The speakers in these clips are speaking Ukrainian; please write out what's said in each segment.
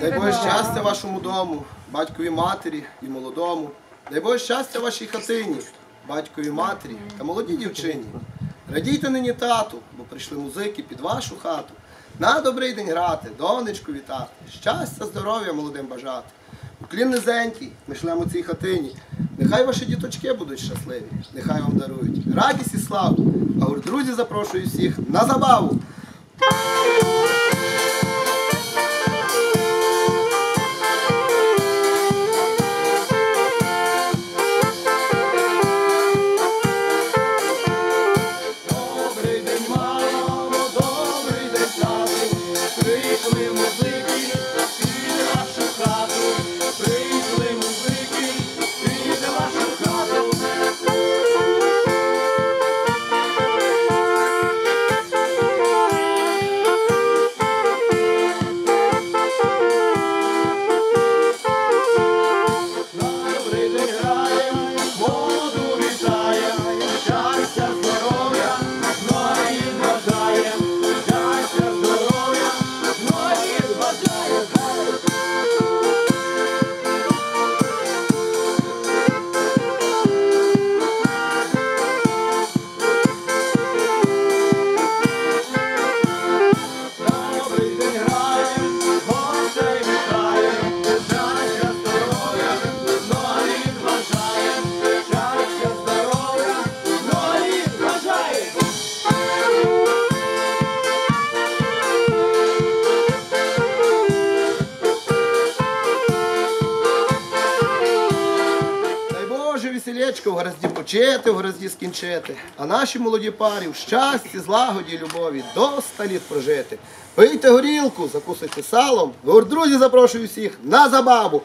Дай Боже щастя вашому дому, батькові матері і молодому. Дай Боже щастя вашій хатині, батькові матері та молодій дівчині. Радійте нині тату, бо прийшли музики під вашу хату. На добрий день грати, донечку вітати, щастя, здоров'я молодим бажати. Уклін низенький, ми шлемо цій хатині. Нехай ваші діточки будуть щасливі, нехай вам дарують радість і славу. А друзі запрошую всіх на забаву. Почити, в грозді скінчити. А наші молоді парі в щасті, злагоді любові до ста літ прожити. Пийте горілку, закусуйте салом. Ви друзі, запрошую всіх на забаву.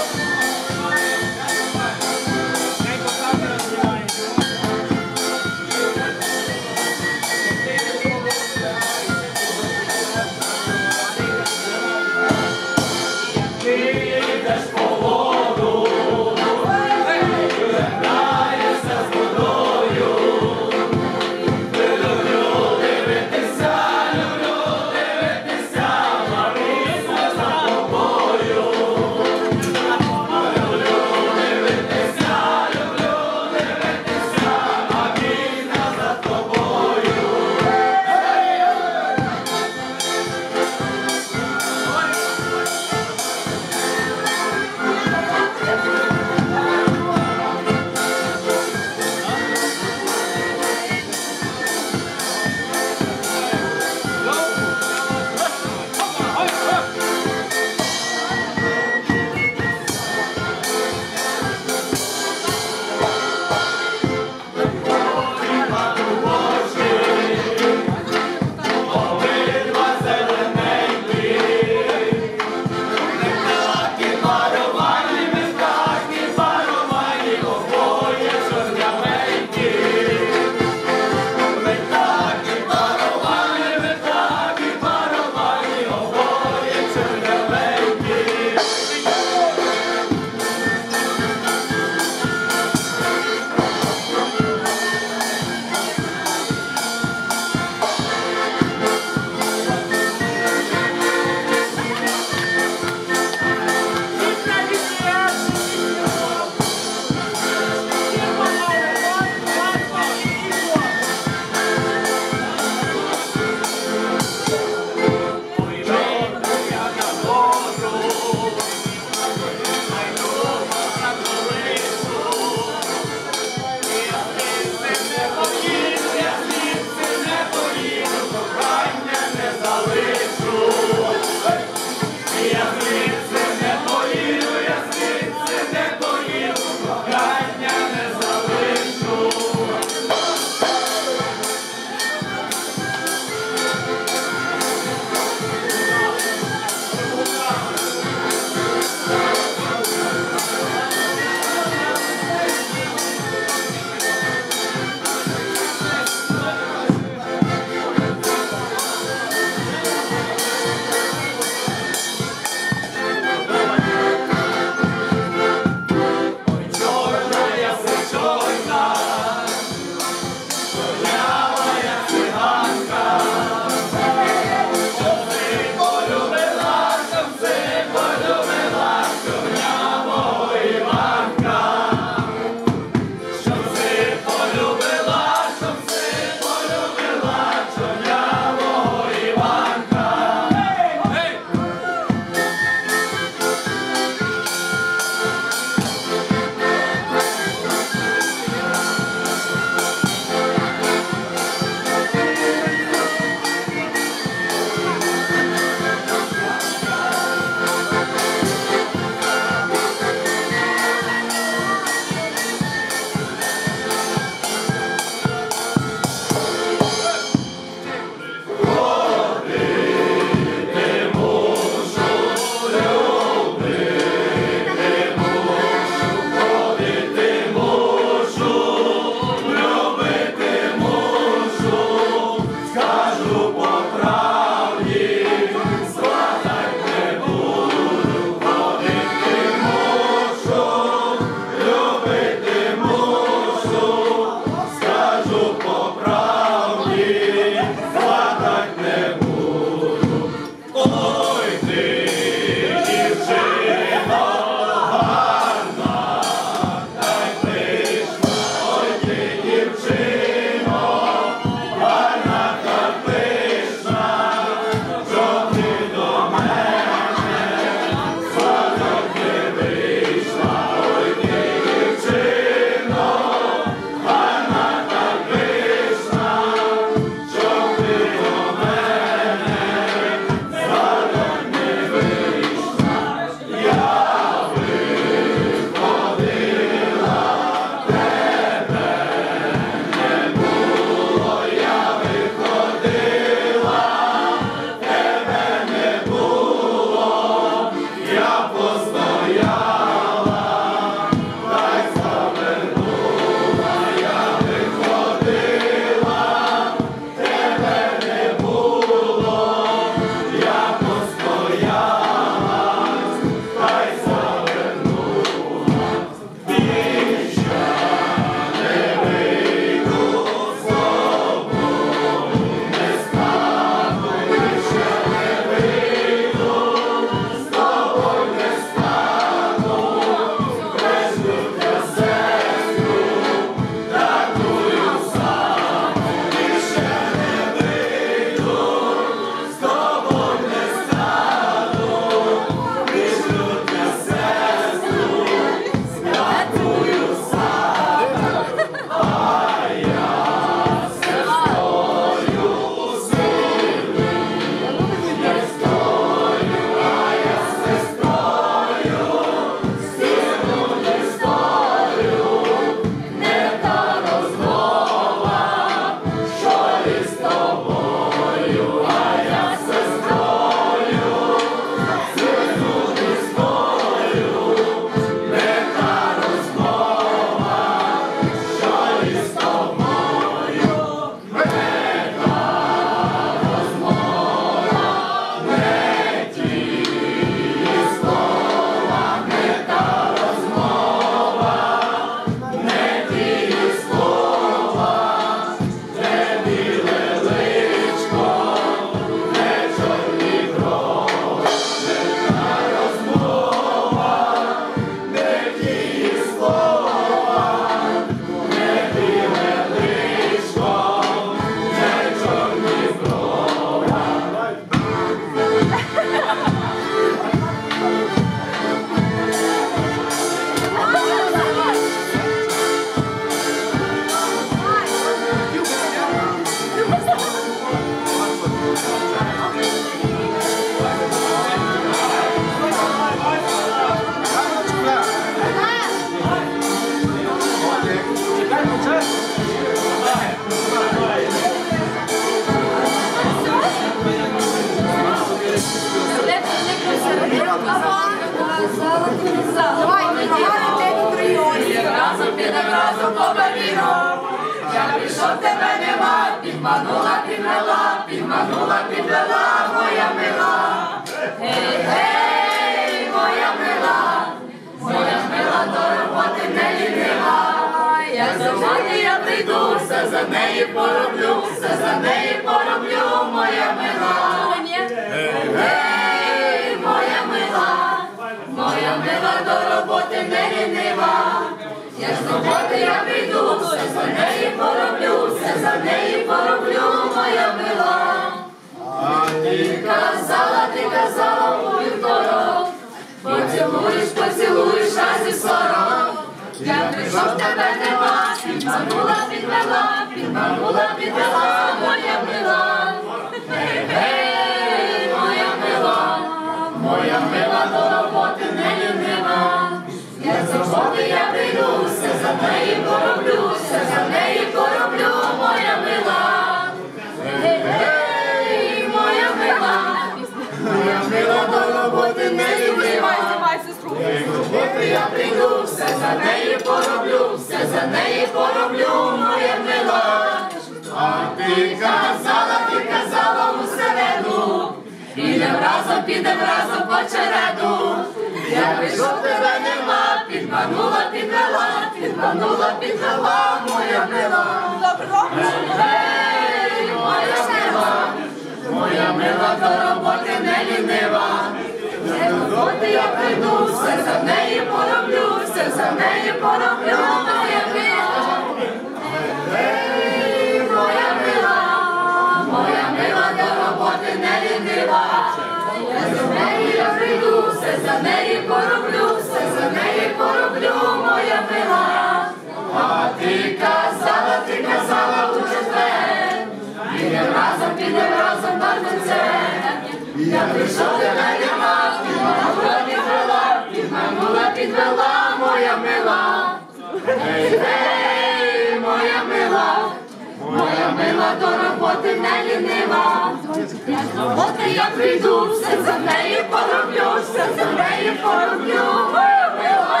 моя мила, гей, гей, моя мила, моя мила до роботи не лінива. З роботи я прийду, все за неї пороблю, все за неї пороблю, моя мила.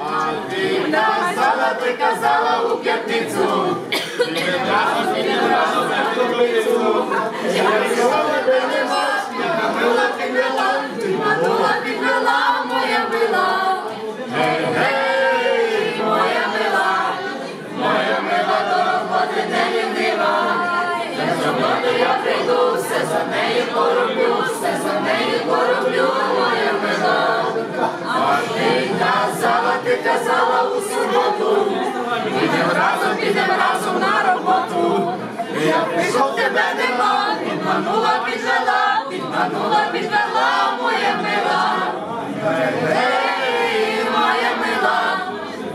А ти казала, ти казала у п'ятницю. Я не мила, ти мила, ти мила. нею пороблю, все за нею пороблю, моя миланка. А ти казала, ти казала у суботу, підемо разом, підемо разом на роботу. Я прийшов тебе нема, підманула, підвела, підманула, підвела, моя мила. Ей, моя мила,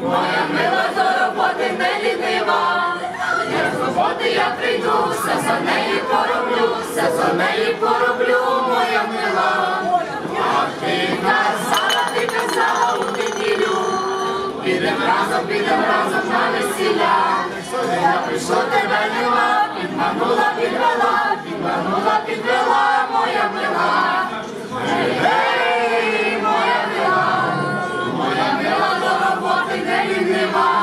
моя мила до роботи не лінива прийду, все за неї пороблю, все за неї пороблю, моя мила, як ти казала, ти казала у неділю, підем разом, підем разом на весілля, я прийшла тебе нема, підманула, підвела, підманула, підвела, моя мила. Гей, моя мила, моя мила до роботи не нема.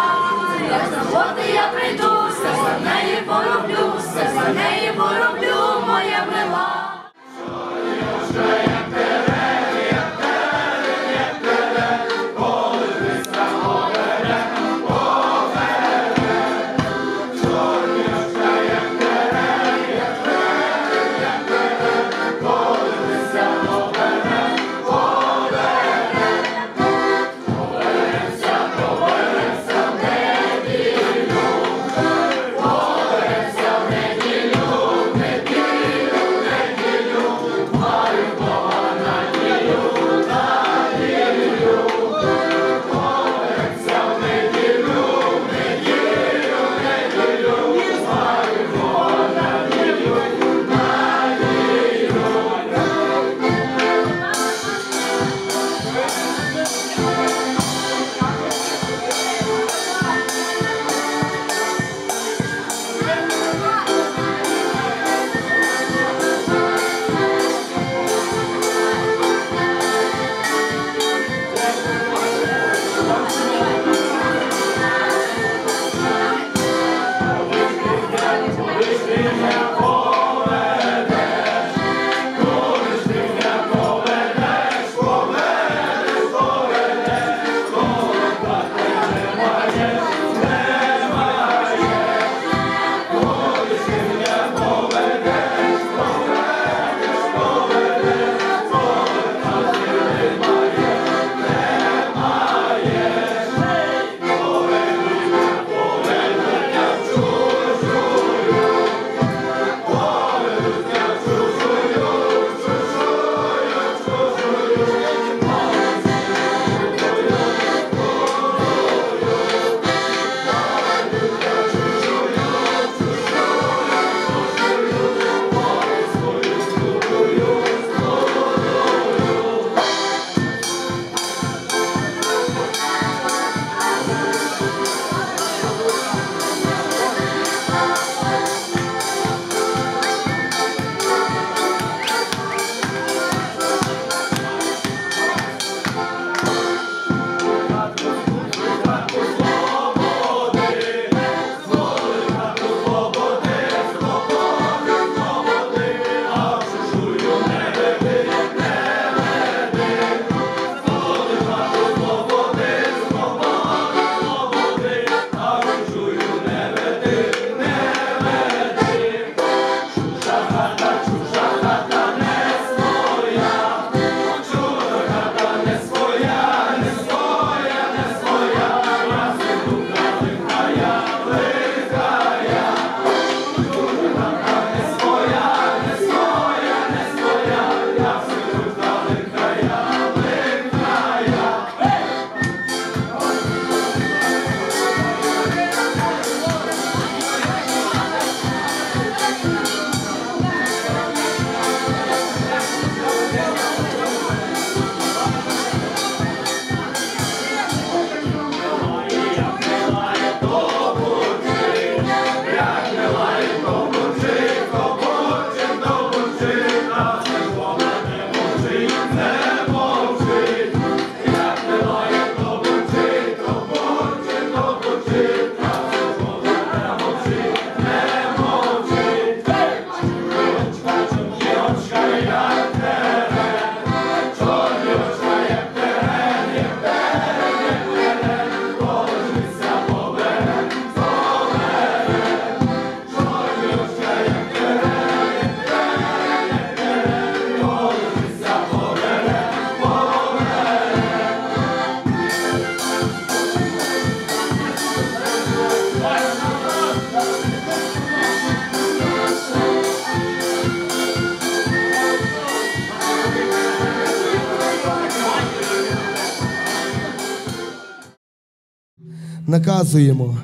Наказуємо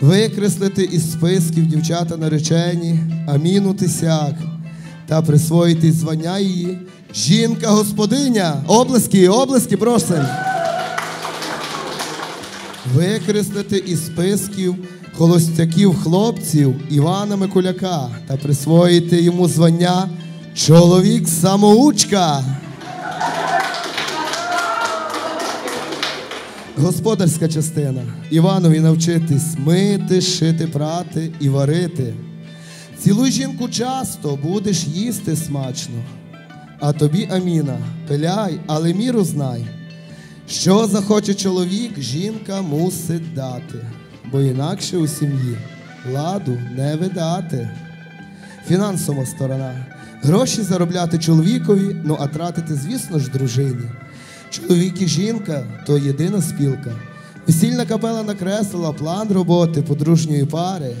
викреслити із списків дівчата наречені Аміну Тисяк та присвоїти звання її жінка господиня. Облески, облески, просим. Викреслити із списків холостяків хлопців Івана Микуляка та присвоїти йому звання чоловік Господарська частина. Іванові навчитись мити, шити, прати і варити. Цілуй жінку часто, будеш їсти смачно. А тобі, Аміна, пиляй, але міру знай. Що захоче чоловік, жінка мусить дати, бо інакше у сім'ї ладу не видати. Фінансова сторона. Гроші заробляти чоловікові, ну а тратити, звісно ж, дружині. Чоловік і жінка то єдина спілка. Весільна капела накреслила план роботи подружньої пари.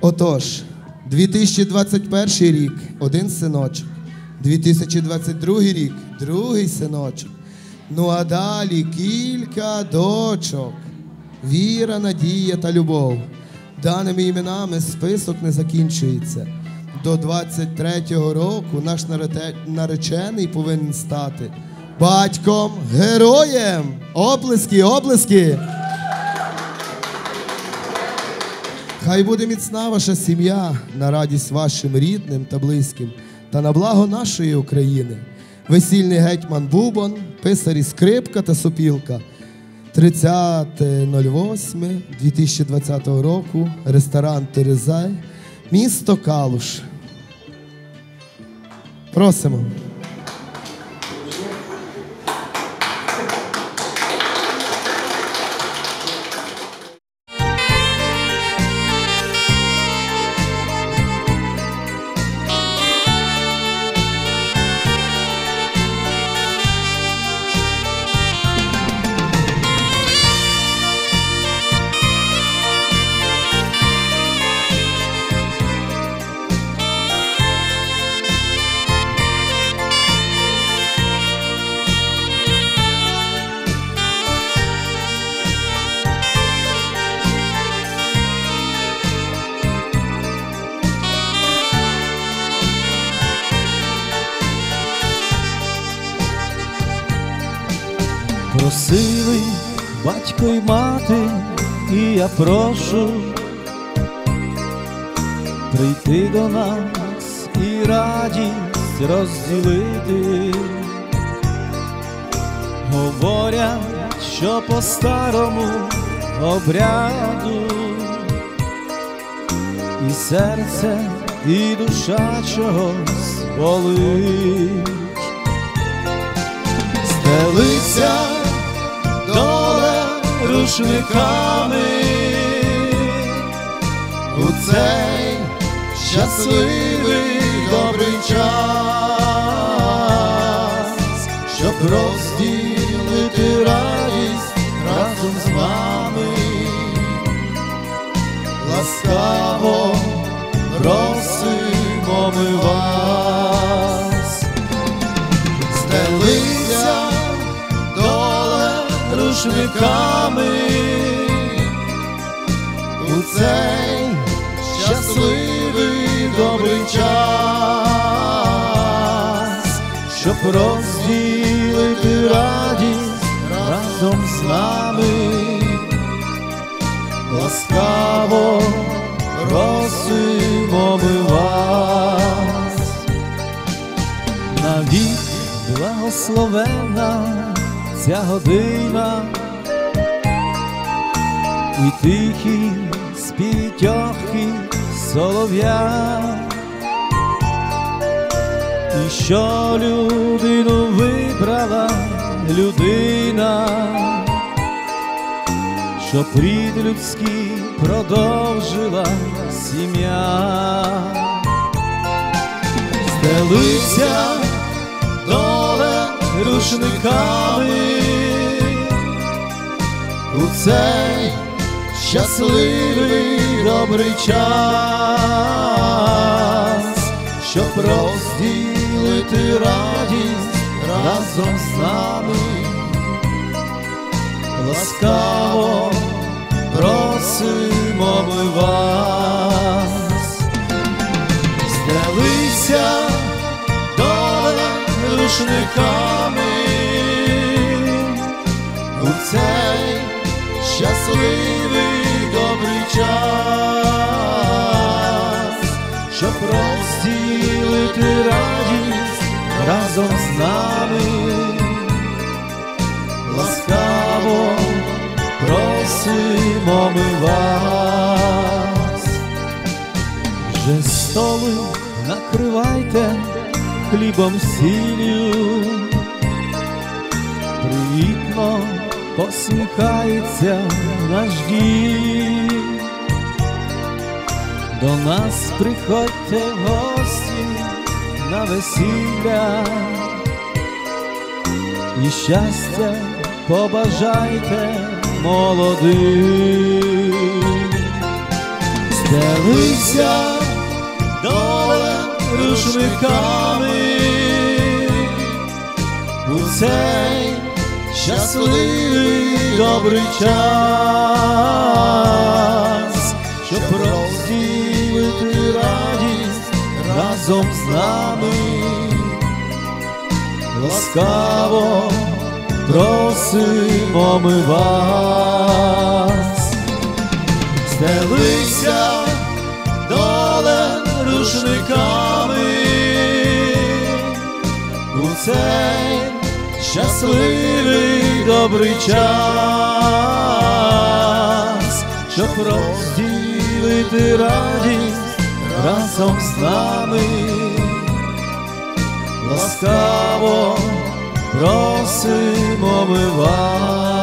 Отож, 2021 рік один синочок, 2022 рік другий синочок. Ну а далі кілька дочок. Віра, надія та любов. Даними іменами список не закінчується. До 23-го року наш наречений повинен стати батьком героєм. Оплески, оплески. Хай буде міцна ваша сім'я на радість вашим рідним та близьким та на благо нашої України. Весільний гетьман Бубон, писарі скрипка та сопілка. 30.08.2020 року. Ресторан Терезай, місто Калуш. Просимо. Прошу прийти до нас і радість розділити. Говорять, що по старому обряду і серце, і душа чогось болить. Стелиться доле рушниками цей щасливий добрий час, щоб розділити радість разом з вами, ласкаво просимо ми вас. Стелися доле рушниками. У цей щасливий добрий час, щоб розділити радість разом з нами, ласкаво просимо ми вас. Навік благословена ця година. І тихі спітьохи солов'я, і що людину вибрала людина, щоб рід людський продовжила сім'я. Стелиться доле рушниками. У цей щасливий добрий час, щоб розділити радість разом з нами, ласкаво просимо ми вас, стелися доле рушниками у цей щасливий добрий час, щоб розділити радість разом з нами. Ласкаво просимо ми вас, вже столи накривайте хлібом сіллю, привітно посміхається наш дім. До нас приходьте гості на весілля і щастя побажайте молодим. Стелися доле рушниками у цей щасливий добрий час, щоб розділити разом з нами. Ласкаво просимо ми вас, стелися доле рушниками. У цей щасливий добрий час, щоб розділити радість разом з нами ласкаво просимо ми.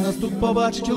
Нас тут побачить,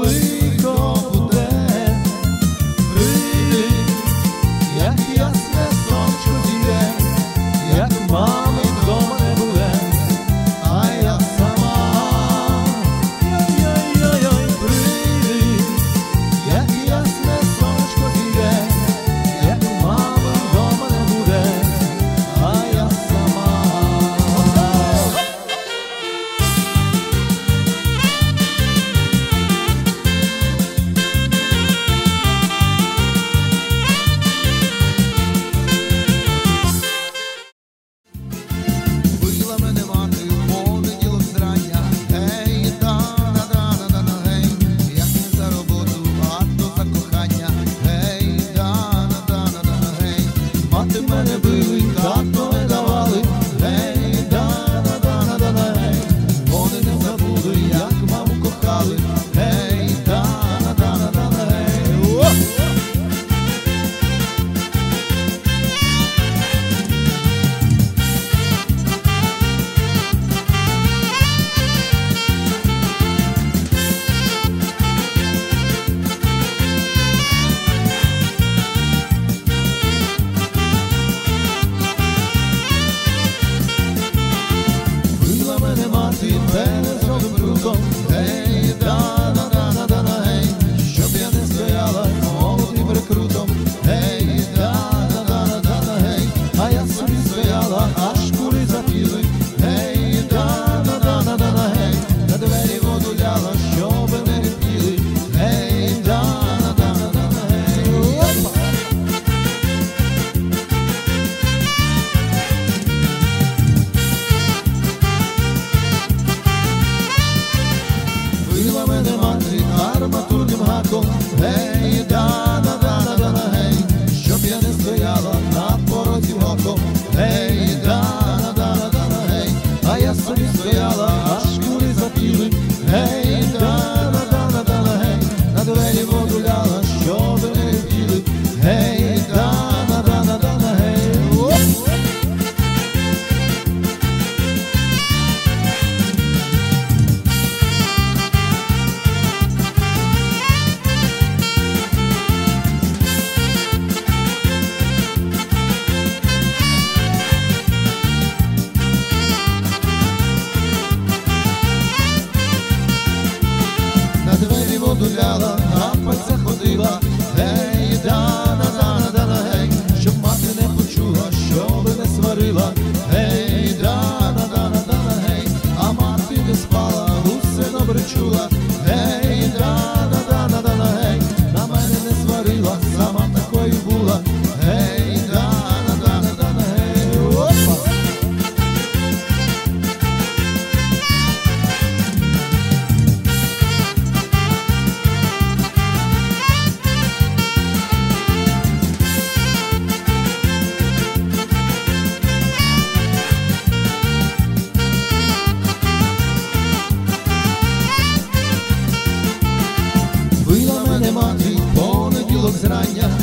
extrañas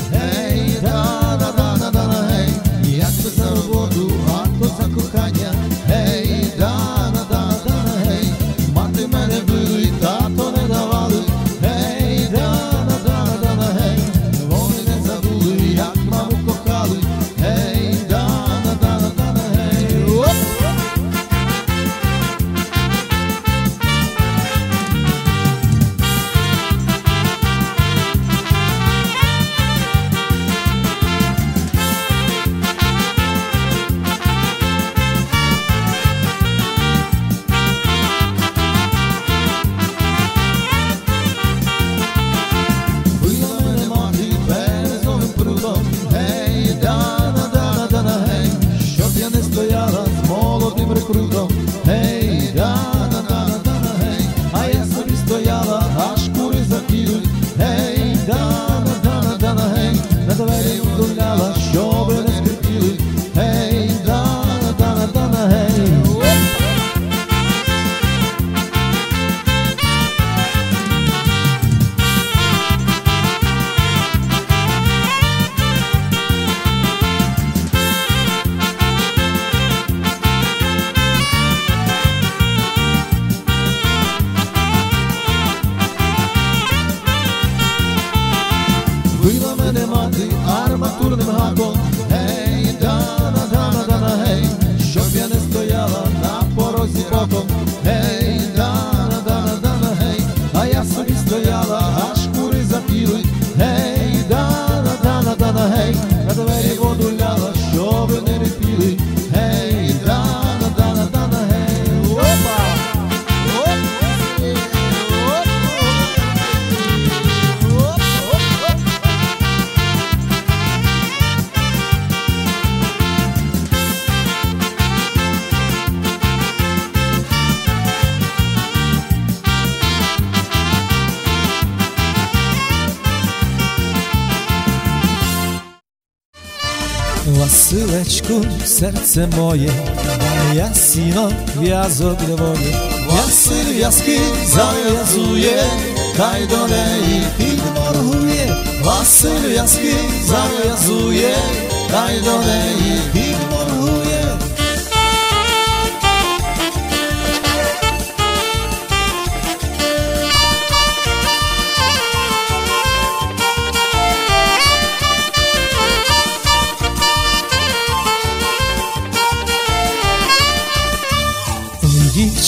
Serdeczku, serce moje Jasino, gwiazdo dwoje Jasy gwiazdki zajazuje Daj dolej i ignoruje Jasy gwiazdki zajazuje Daj dolej i ignoruje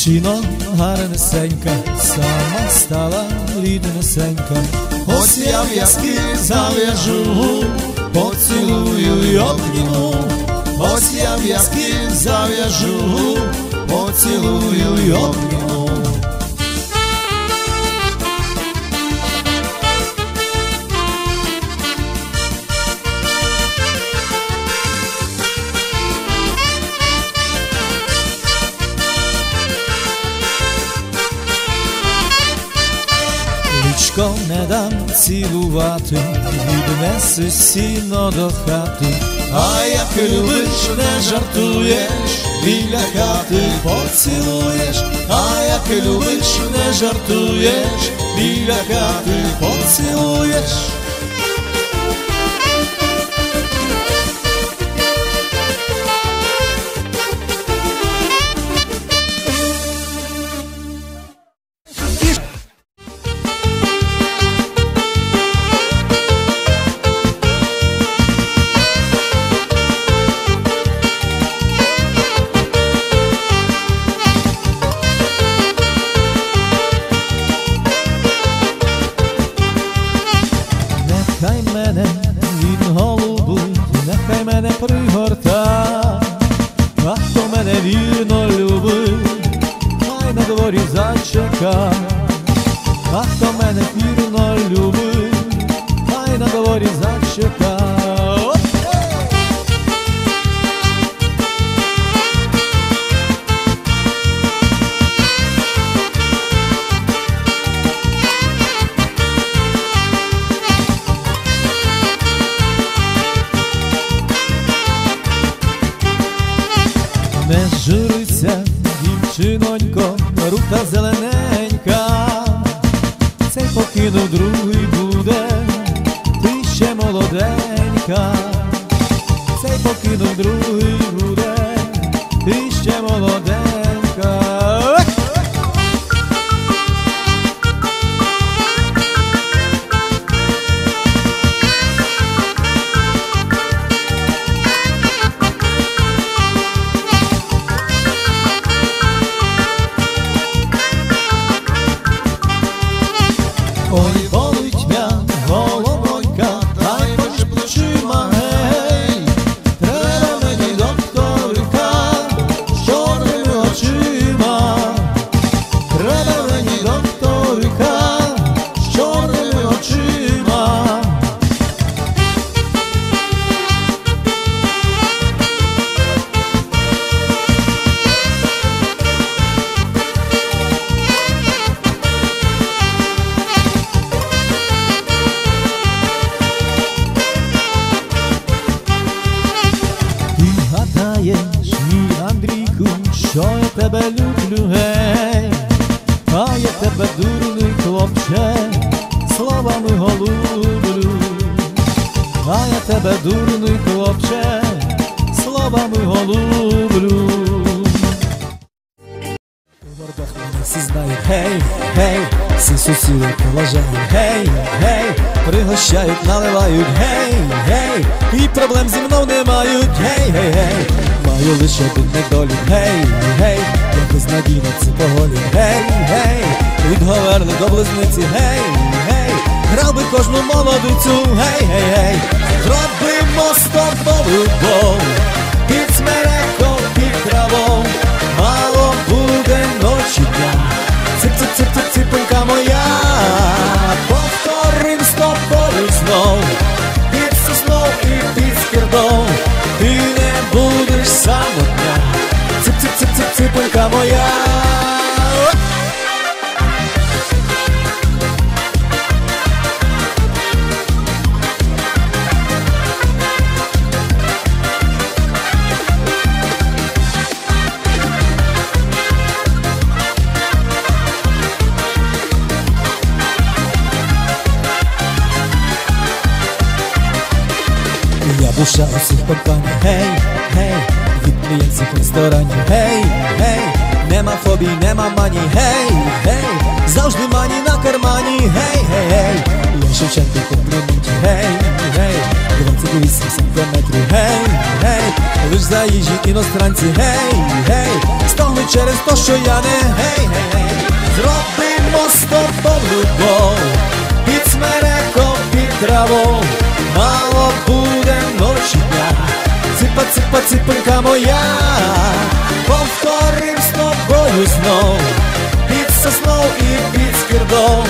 Дівчино гарнесенька, сама стала ріднесенька. Ось я в'язки зав'яжу, поцілую й обніму. Ось я в'язки зав'яжу, поцілую й обніму. Цілувати, віднеси сіно до хати, а як любиш, не жартуєш, біля хати поцілуєш, а як любиш, не жартуєш, біля хати поцілуєш. Що я тебе люблю, гей, а я тебе дурний хлопче, словами голублю, а я тебе дурний хлопче, словами голублю. Всі знають, гей, гей, всі сусіди поважають, гей, гей, пригощають, наливають, гей, гей, і проблем зі мною не мають, гей, гей, гей, маю лише один недолік, гей, гей, я безнадійно це поголі, гей, гей, від до близниці, гей, гей, грав би кожну молодицю, гей, гей, гей, зробимо з тобою любов, під смереком, під травом, мало буде ночі дня. Цип, цип, цип, цип, ципонька моя, повторим з тобою знов, під соснов і під скирдом, ти не будеш самотня. Цип, цип, цип, цип, ципонька моя. Я душа усіх компаній, гей, гей, від клієнтів в ресторані, гей, гей, нема фобій, нема мані, гей, гей, завжди мані на кармані, гей, гей, гей, я Шевченко комплімент, гей, гей, 28 сантиметрів, гей, гей, лиш заїжджі іностранці, гей, гей, стогнуть через то, що я гей, гей, гей. Зробимо з тобою любов, під смереком, під травою, мало буде ночі дня. Ципа, ципа, ципинка моя, повторим з тобою знов, під соснов і під скирдом,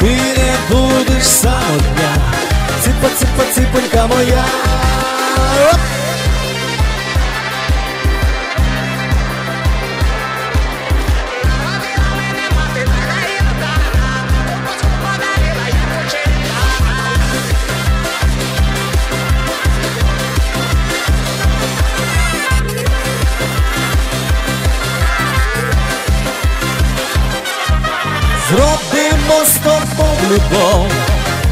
ти не будеш самотня. Ципа, ципа, ципинка моя. Оп! Зробимо з тобою любов,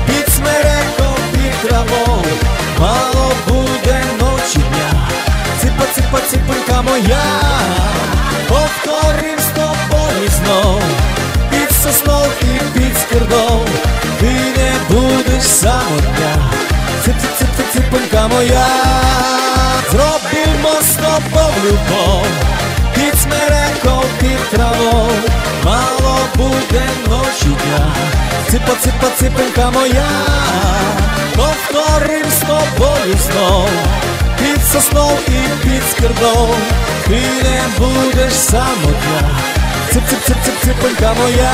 під смереком, під травою, мало буде ночі дня, ципа, ципа, ципинка моя, повторим з тобою знов, під соснов і під скирдом, ти не будеш самотня, цip, цip, цip, цip, ципинка моя, зробимо з тобою любов, під смереком, під травою, мало буде ночі дня, ципа, ципа, ципинка моя, повторим з тобою знов, під соснов і під скирдом, ти не будеш самотня, цип, цип, цип, цип, ципинка моя.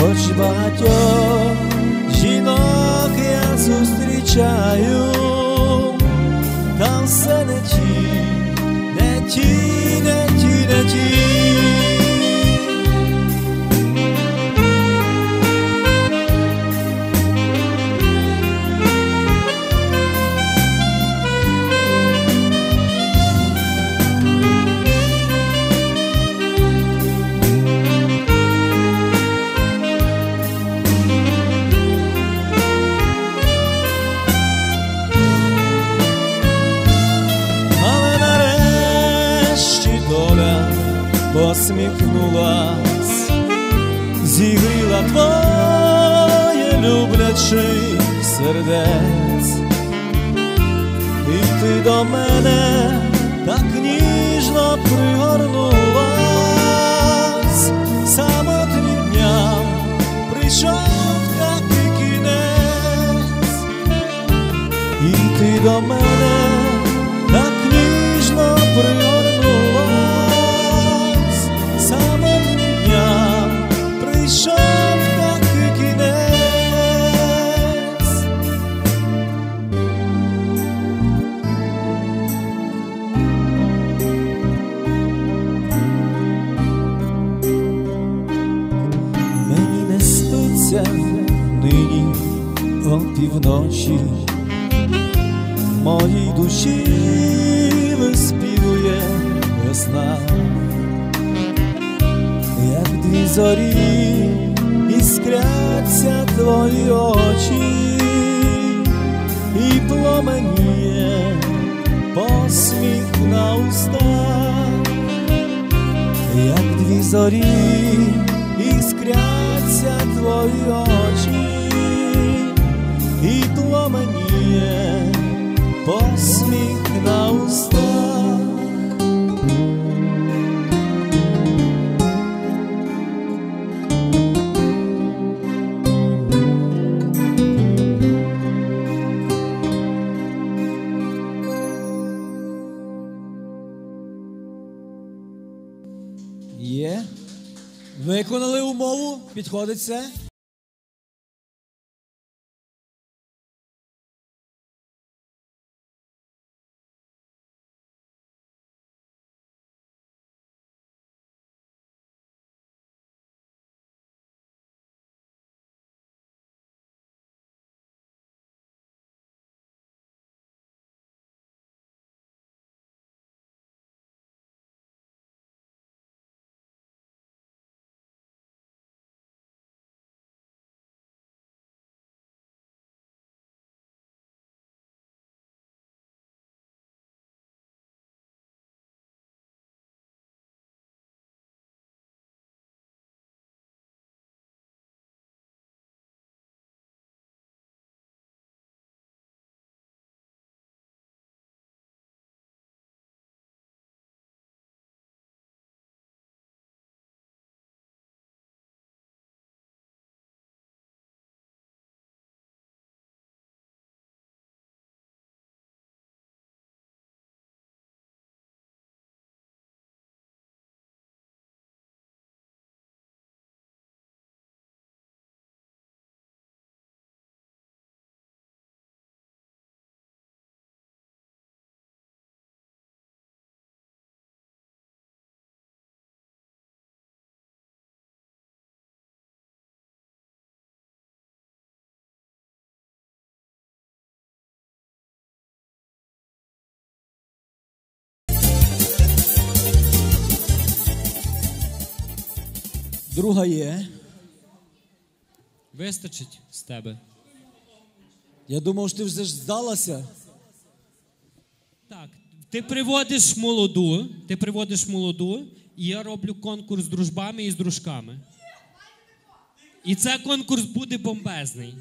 Хоч багатьох жінок я зустрічаю, там все не ті, не ті, не ті, не ті. Посміхнулась, зігріла твоє люблячий сердець, і ти до мене так ніжно пригорнулась, самотнім дням прийшов такий кінець, і ти до мене опівночі, в моїй душі виспівує весна, як дві зорі іскряться твої очі, і пломеніє посміх на устах. Як дві зорі, іскряться твої очі, підходить все. Друга є. Вистачить з тебе. Я думав, що ти вже ж здалася. Так, ти приводиш молоду, ти приводиш молоду, і я роблю конкурс з дружбами і з дружками. І це конкурс буде бомбезний.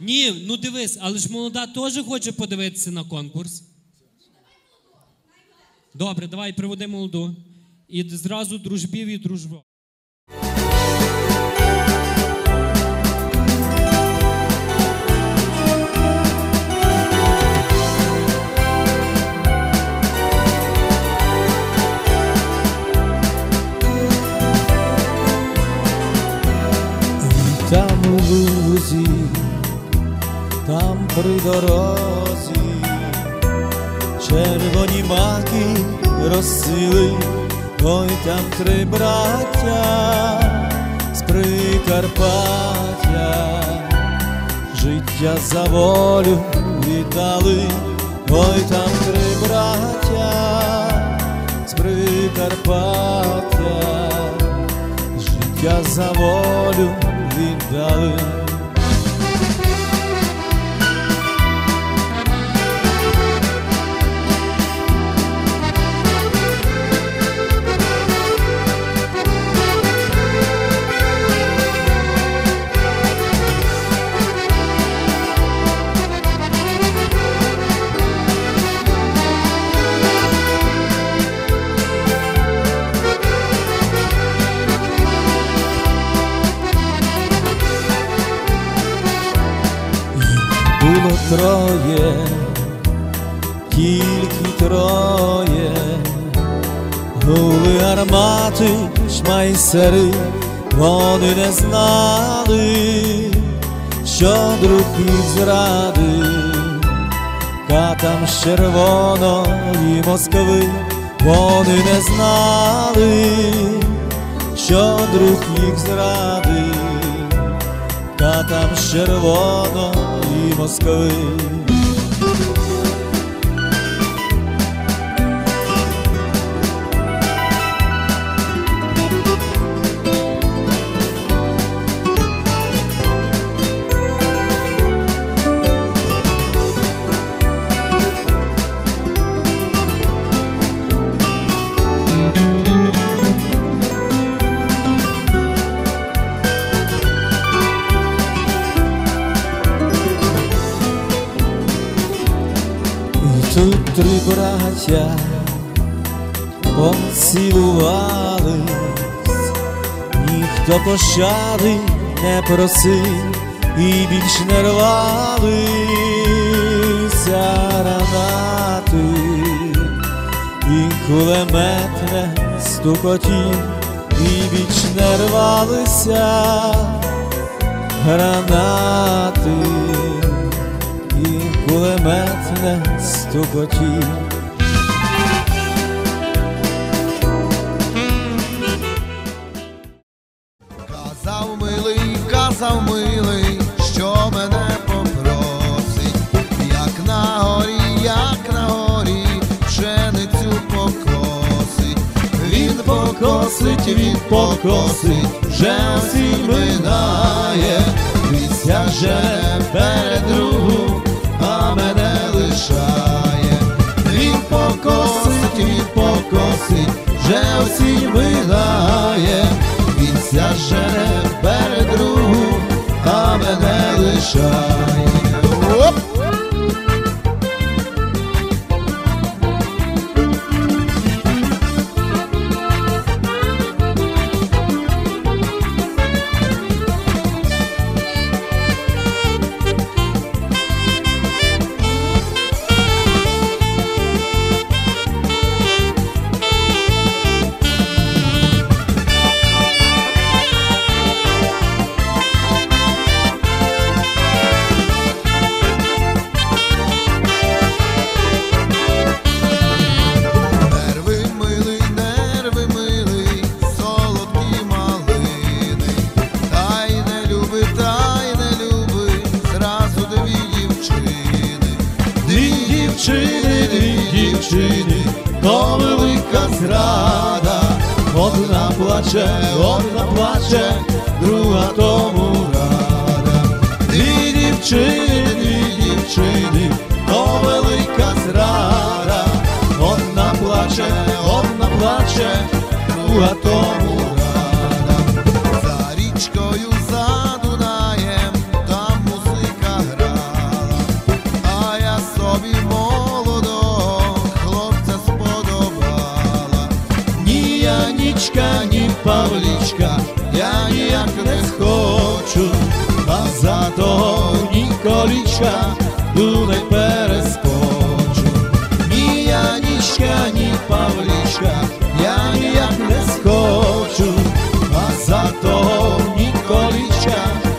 Ні, ну дивись, але ж молода теж хоче подивитися на конкурс. Добре, давай приводи молоду. І зразу дружбів і дружбо. Там у лузі, там при дорозі, червоні маки розсили, ой там три браття з Прикарпаття, життя за волю віддали, ой там три браття з Прикарпаття. Життя за волю віддали. Було троє, тільки троє, гули гармати, шмайсери, вони не знали, що друг їх зрадив, катам з червоної Москви, вони не знали, що друг їх зрадив, катам з червоної Москви. Браття поцілувались, ніхто пощади не просив і більш не рвалися гранати, і кулемет не стукотів, і більш не рвалися гранати і кулемет не стукотів. Він покосить, вже осінь минає, віця жене перед другу, а мене лишає. Він покосить, він покосить, вже осінь минає, він ся жене перед другу, а мене лишає. Одна плаче, одна плаче, друга тому рада. Дві дівчини, дві дівчини, то велика зрада, одна плаче, одна плаче, друга тому рада. А за того Ніколічка, Дунай перескочу. Ні Янічка, ні Павлічка, я ніяк не схочу, а за того Ніколічка, Дунай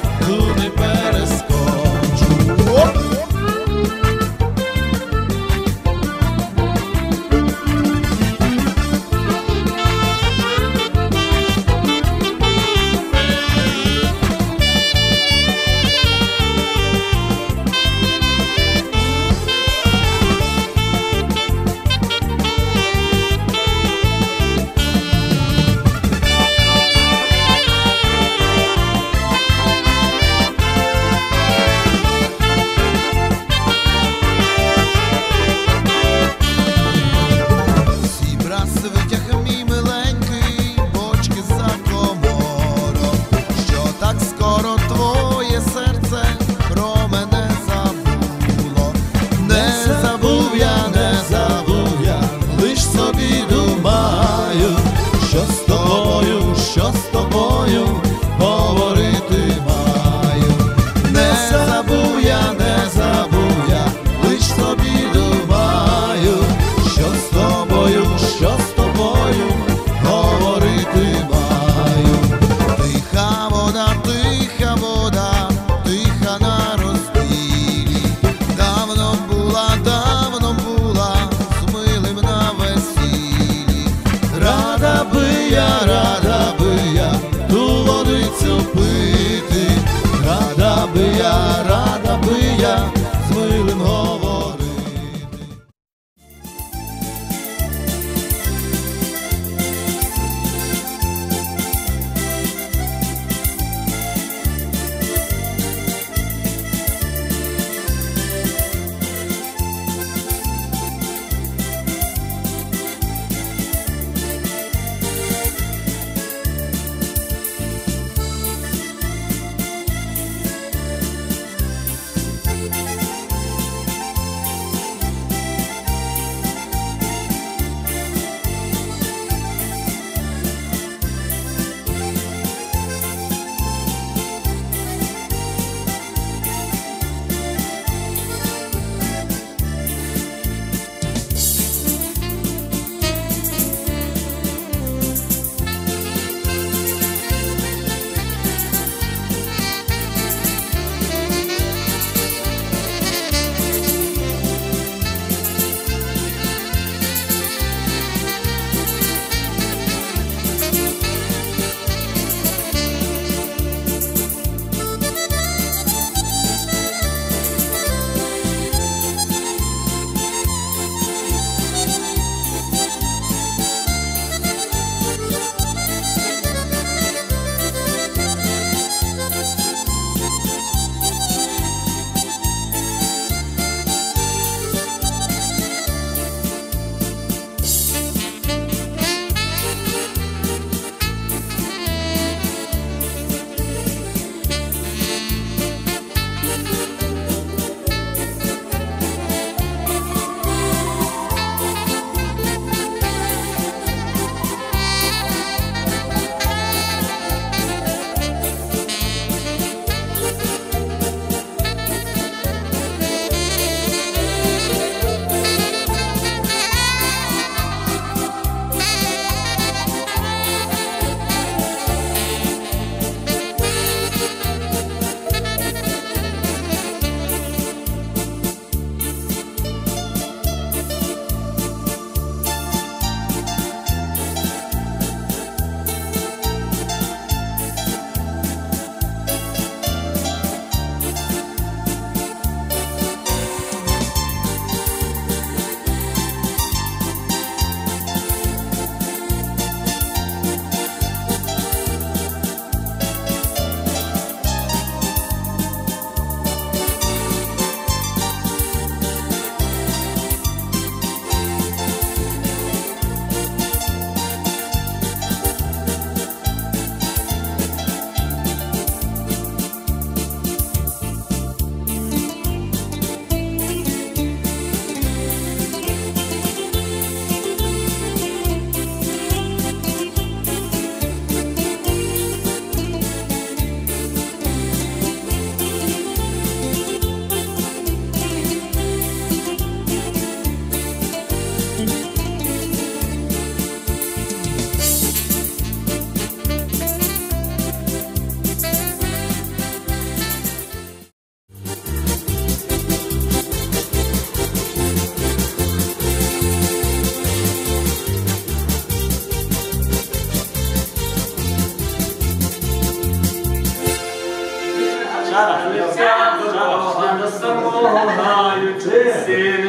Yeah.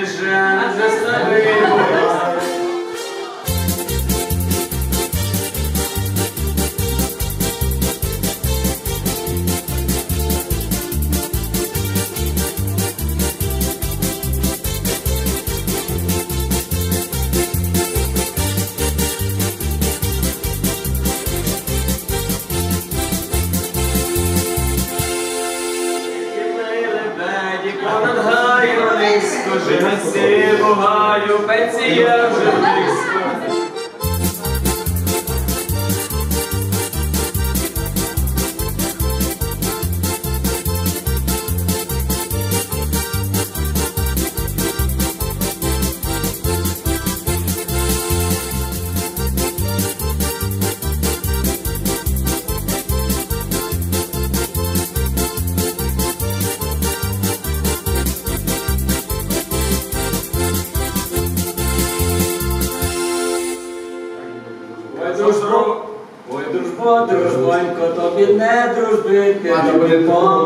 Дружбити, тобі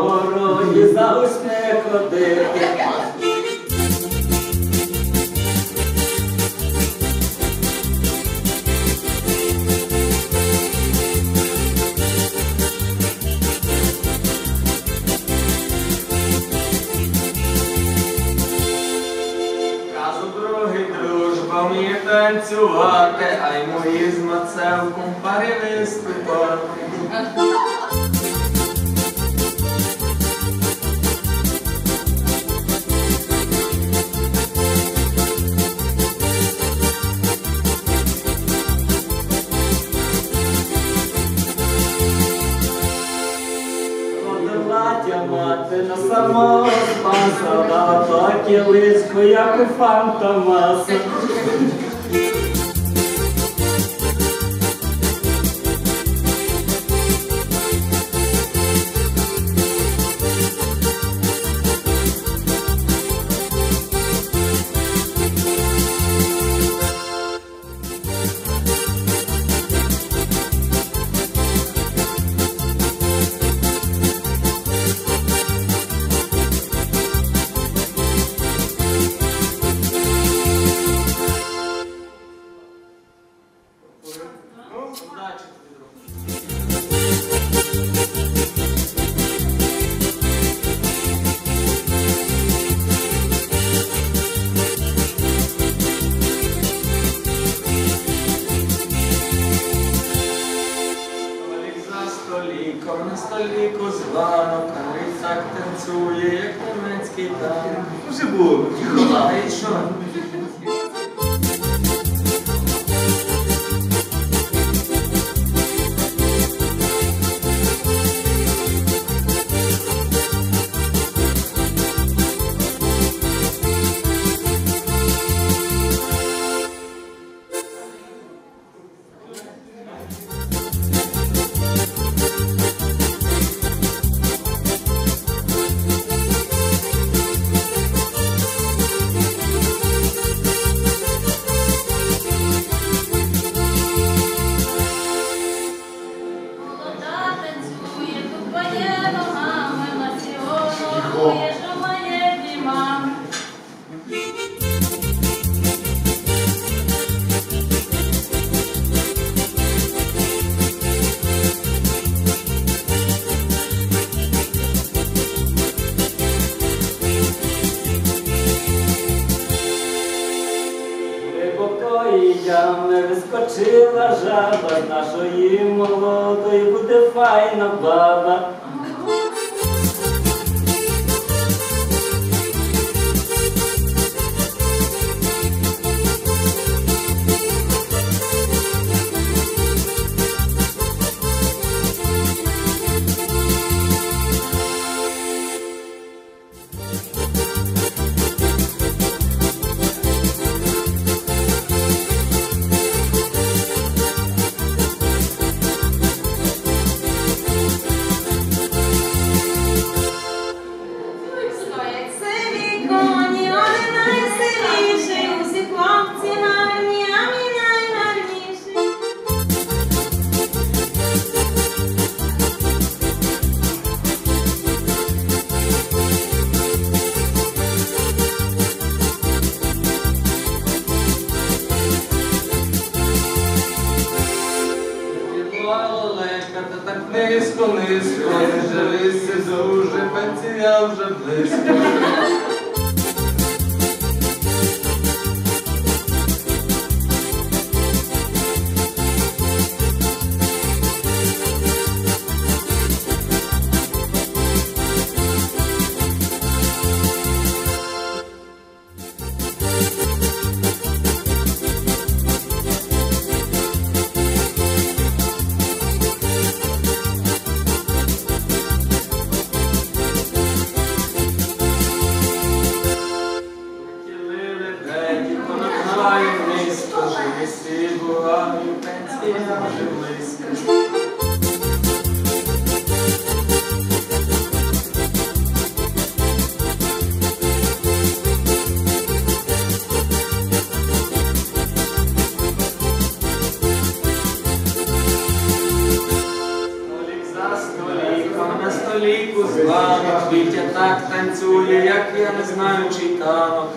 ранок, Вітя так танцює, як я не знаю, чий танок.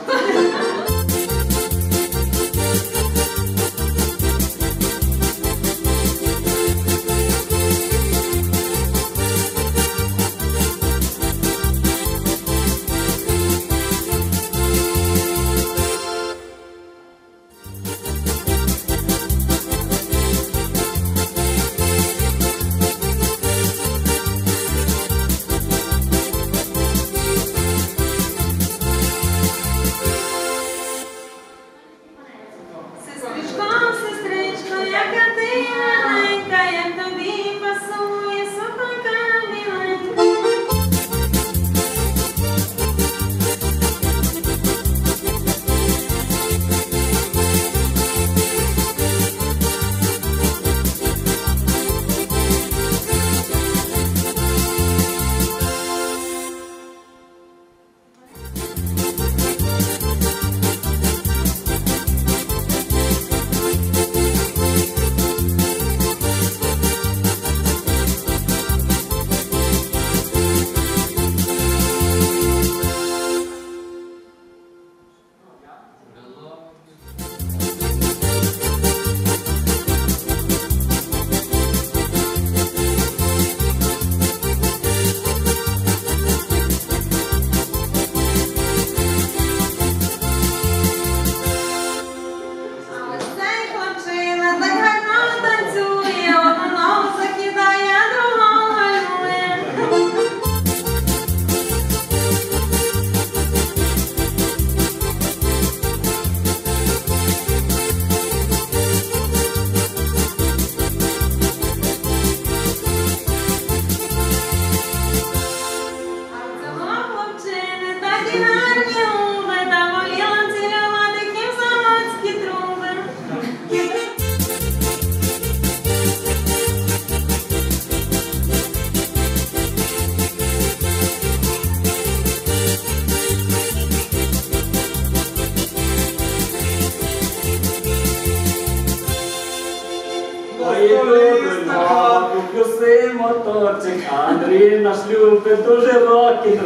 Україна шлюб дуже роки.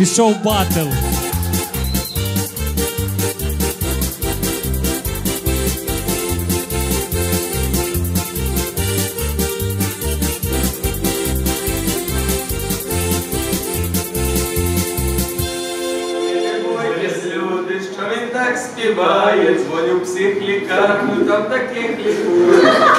пішов батл. Співає, дзвоню в психлікарню, там таких лікують.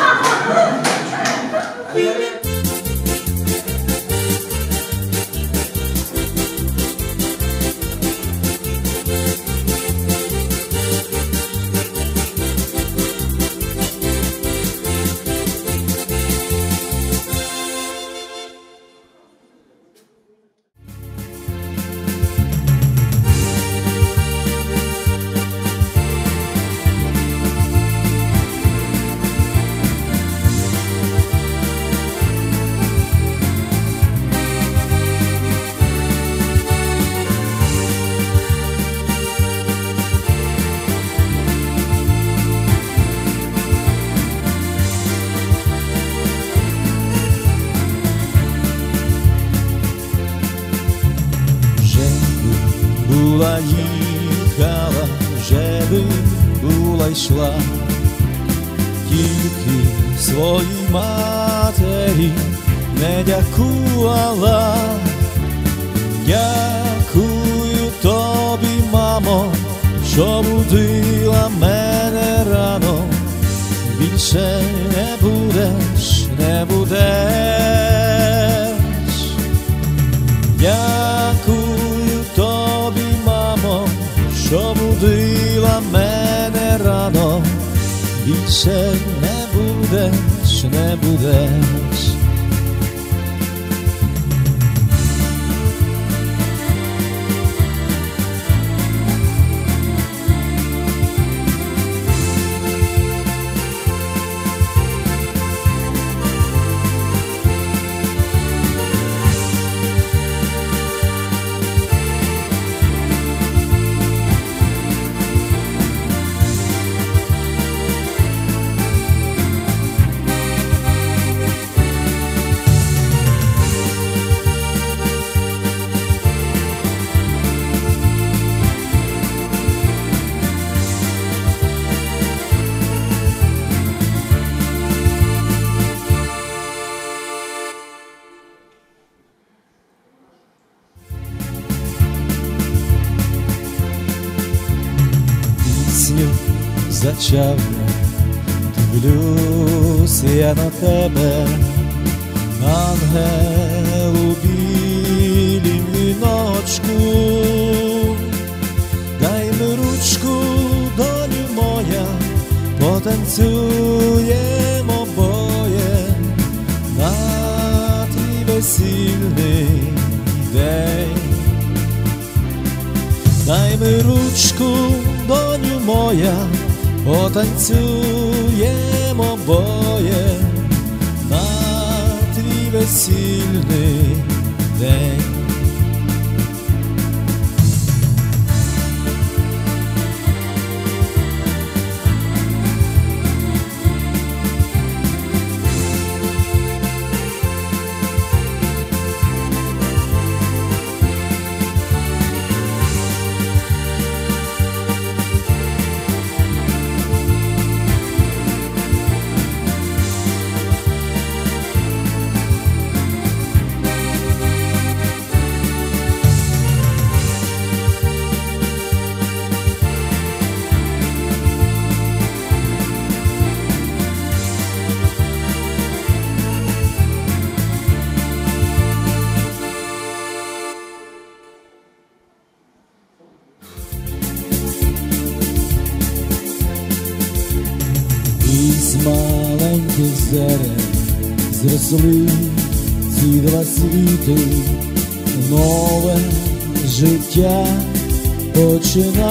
Пісню зачав дивлюсь я на тебе, ангел у білім віночку, дай ми ручку, доню моя, потанцюємо боє на твій весільний день. Дай ми ручку, доню моя, потанцюємо боє на твій весільний день. Зросли ці два світи, нове життя починайте,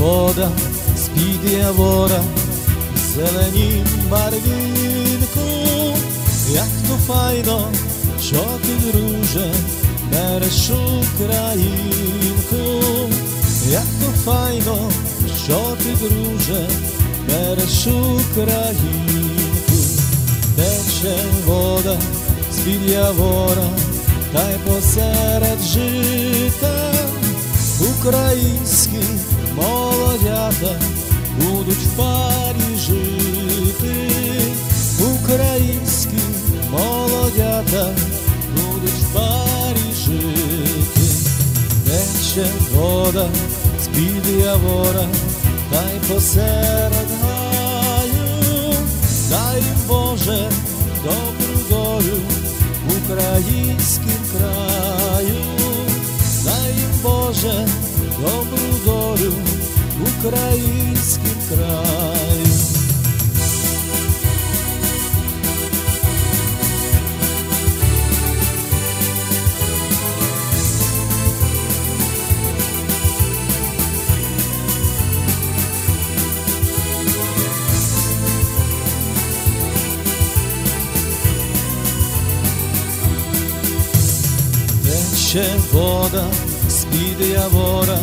вода з-під явора, в зеленім барвінку, як то файно, що ти, друже, береш Українку, як то файно, що ти, друже, береш Українку, тече вода з-під та й посеред жита українські молодята будуть в парі жити, українські молодята будуть в парі жити, тече вода з-під явора, та й посеред гаю, дай Боже добру долю українським краю, дай їм Боже добру долю українським з-під явора,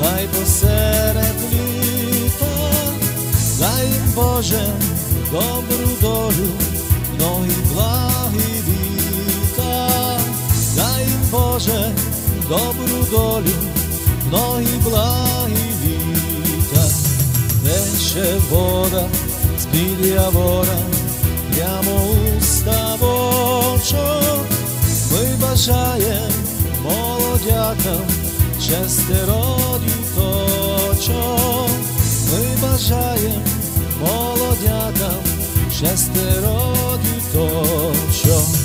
та й посеред літа, дай Боже добру долю, многі благі літа, дай Боже добру долю, многі благі літа, тече вода з-під явора, прямо у ставочок. Ми бажаєм молодятам шестеро діточок. Ми бажаєм молодятам діточок. По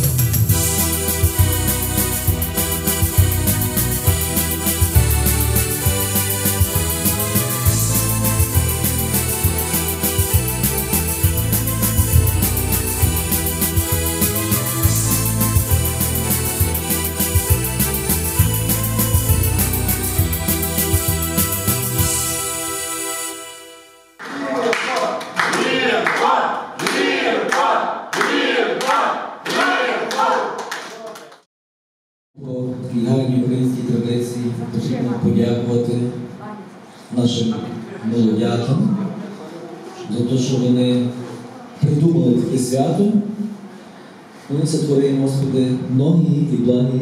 Вони сотворили, Господи, многі і благі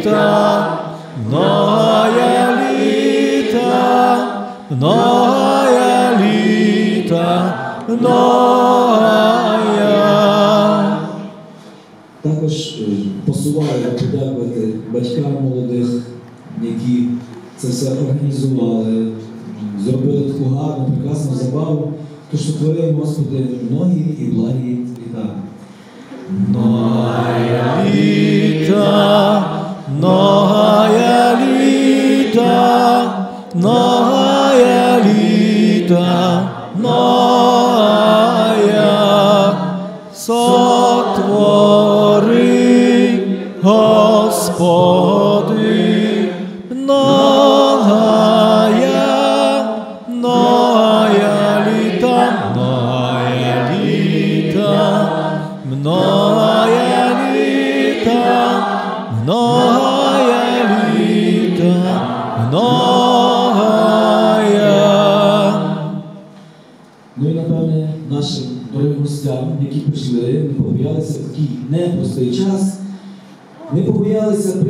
літа, многая літа, многая літа, многая. Також е, посуваю подякувати батькам молодих, які це все організували, зробили таку гарну, прекрасну забаву. Тож сотворив, Господи, многі і благі літа. Многая літа, многая літа, многая літа,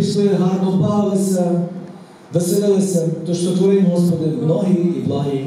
прийшли, гарно бавилися, веселилися, тож сотворимо, Господи, многі і благі